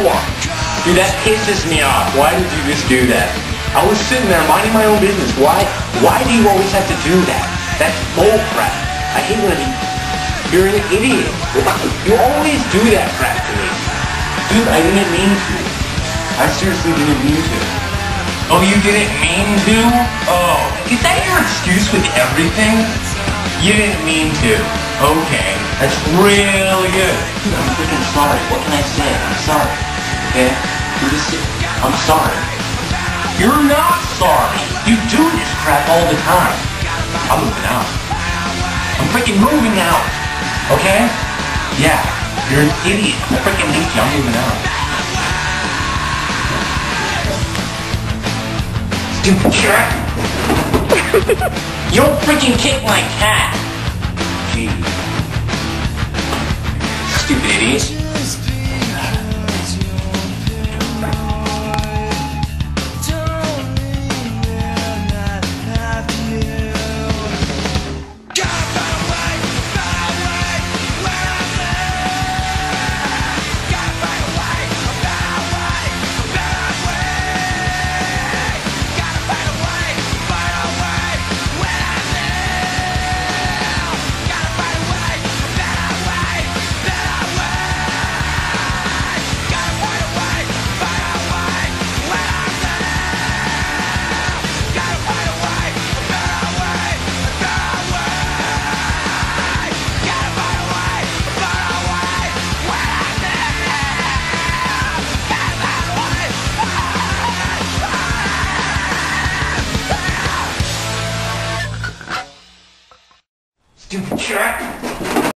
Dude, that pisses me off. Why did you just do that? I was sitting there minding my own business. Why? Why do you always have to do that? That's bull crap. I hate when you, you're an idiot. You always do that crap to me. Dude, I didn't mean to. I seriously didn't mean to. Oh, you didn't mean to? Oh, is that your excuse with everything? You didn't mean to. Okay, that's really good. Dude, I'm freaking sorry. What can I say? I'm sorry. Okay? I'm just, I'm sorry. You're not sorry. You do this crap all the time. I'm moving out. I'm freaking moving out. Okay? Yeah. You're an idiot. I freaking hate you. I'm moving out. Stupid cat. you don't freaking kick my cat. Stupid idiots. Stupid cat.